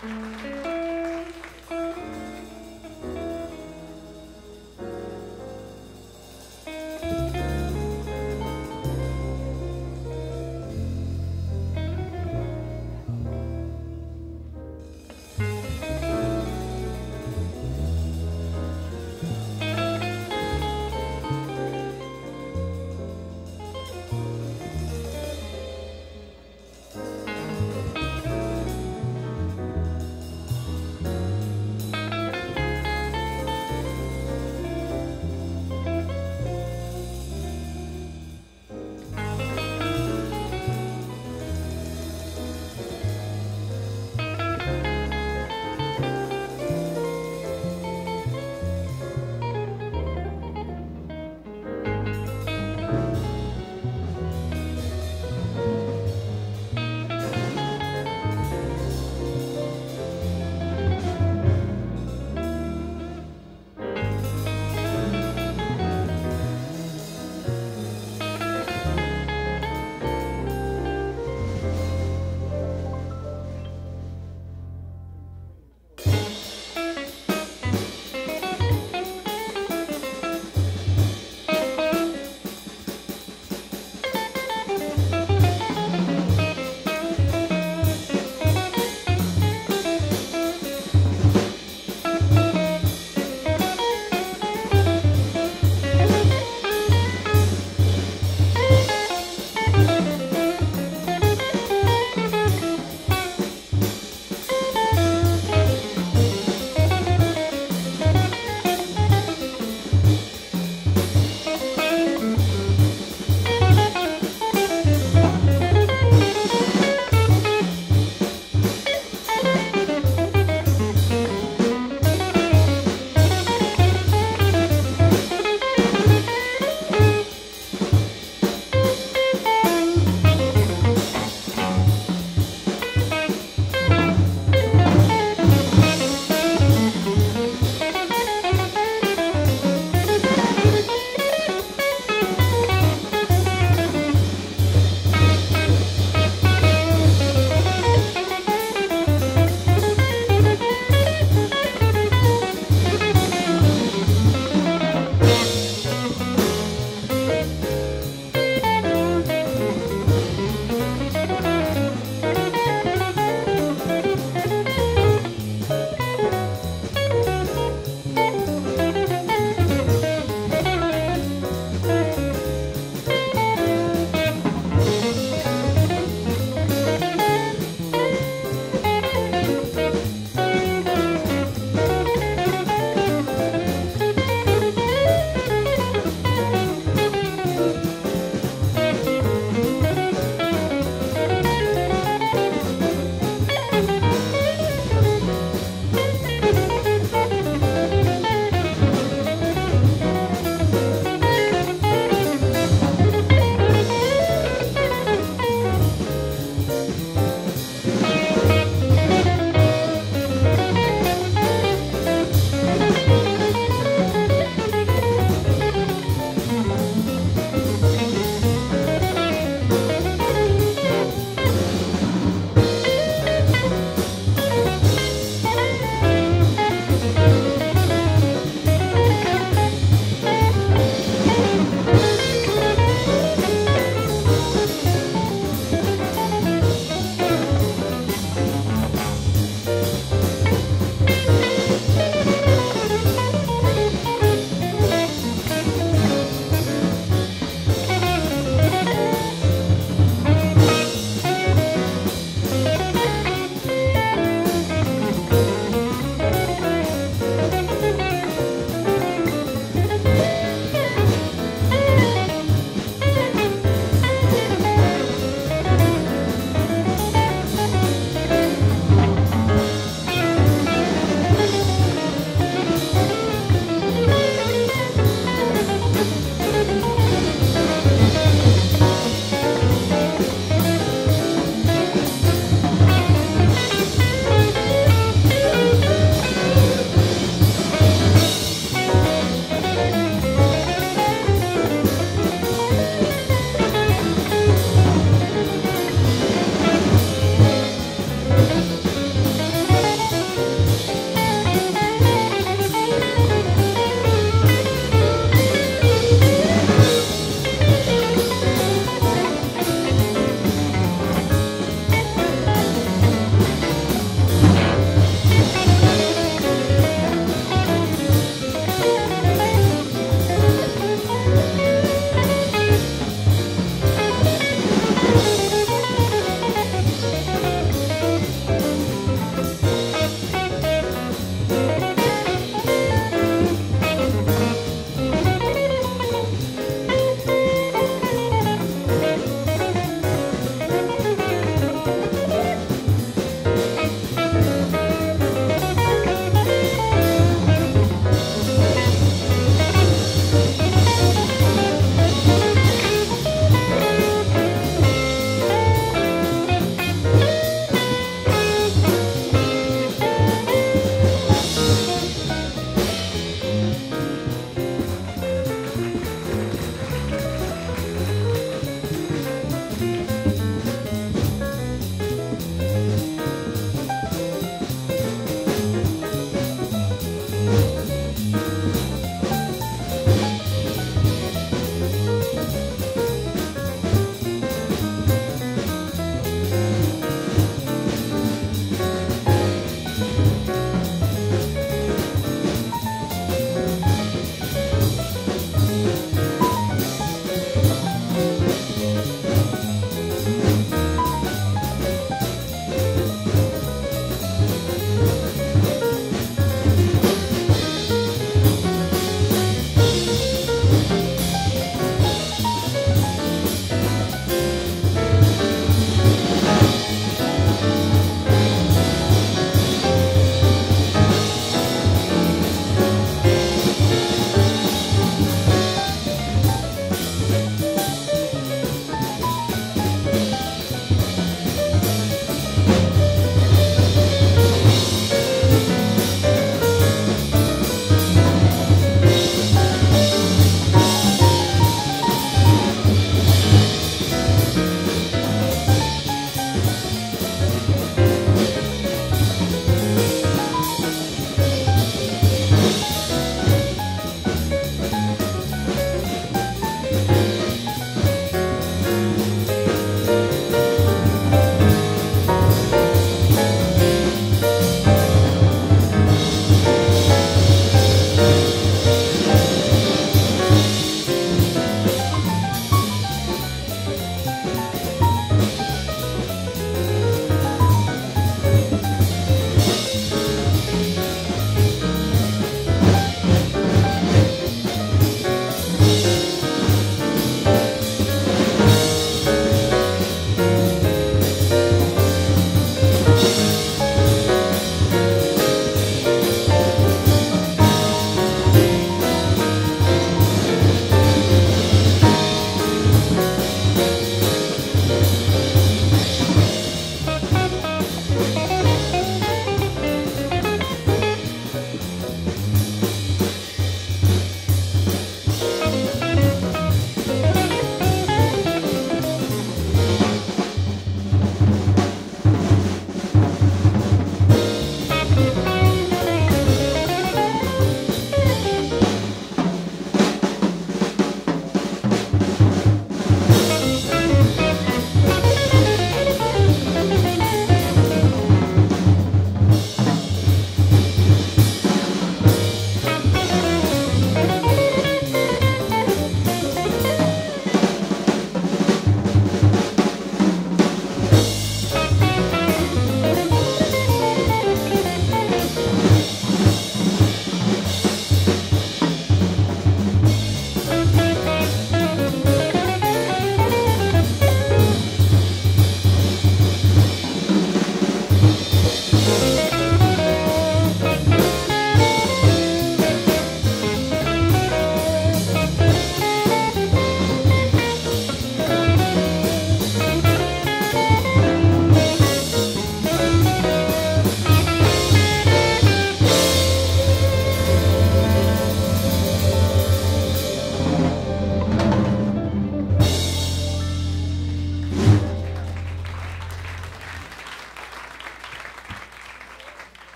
Música